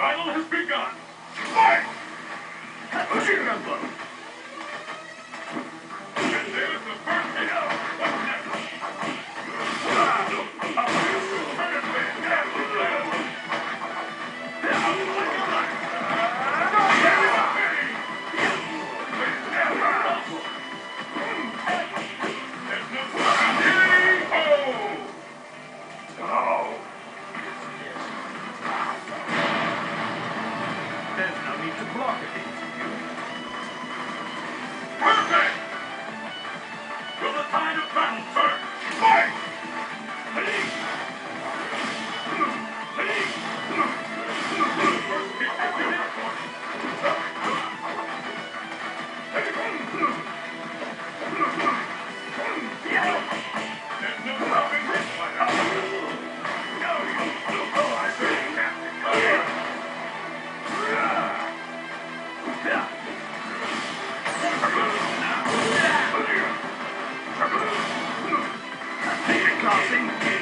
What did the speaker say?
battle has begun! Fight! Machine gun blow! There's no need to block it. Perfect! Will the tide of battle turn? crossing.